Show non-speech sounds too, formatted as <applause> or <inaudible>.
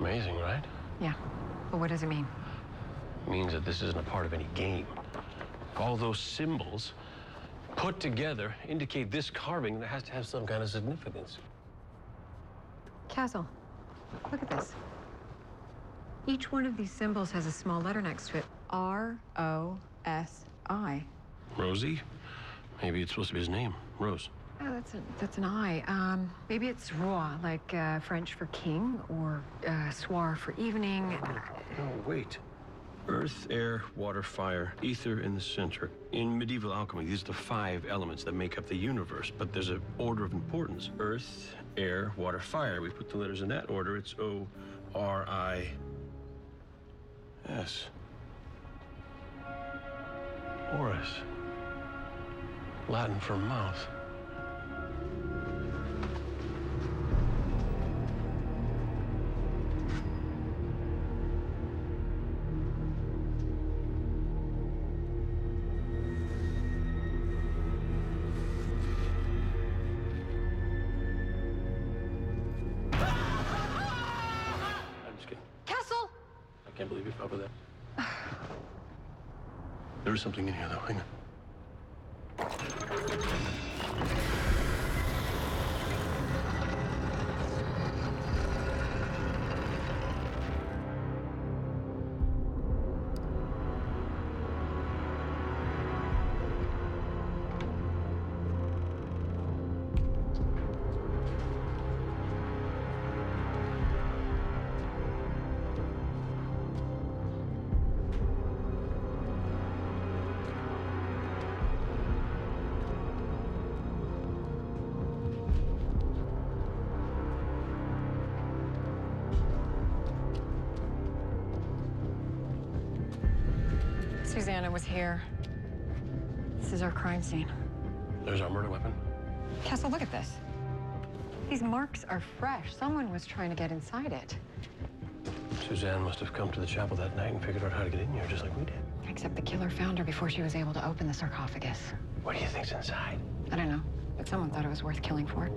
Amazing, right? Yeah. But what does it mean? means that this isn't a part of any game. All those symbols put together indicate this carving that has to have some kind of significance. Castle, look at this. Each one of these symbols has a small letter next to it. R O S I. Rosie? Maybe it's supposed to be his name, Rose. Oh, that's a, that's an I. Um, maybe it's roi, like uh, French for king, or uh, soir for evening. No, wait. Earth, air, water, fire, ether in the center. In medieval alchemy, these are the five elements that make up the universe, but there's an order of importance. Earth, air, water, fire. We put the letters in that order. It's O R I S. Oris. Latin for mouth. Can't believe you fell for that. <sighs> There is something in here, though. Hang on. Susanna was here. This is our crime scene. There's our murder weapon. Castle, look at this. These marks are fresh. Someone was trying to get inside it. Suzanne must have come to the chapel that night and figured out how to get in here just like we did. Except the killer found her before she was able to open the sarcophagus. What do you think's inside? I don't know, but someone thought it was worth killing for.